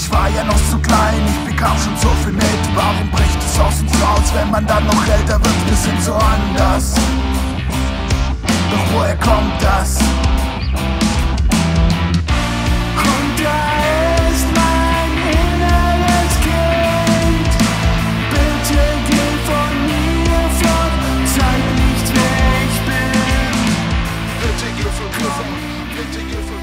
Ich war ja noch so klein, ich bekam schon so viel mit Warum bricht es aus uns raus, wenn man dann noch älter wird? Wir sind so anders Doch woher kommt das? Bitte geh von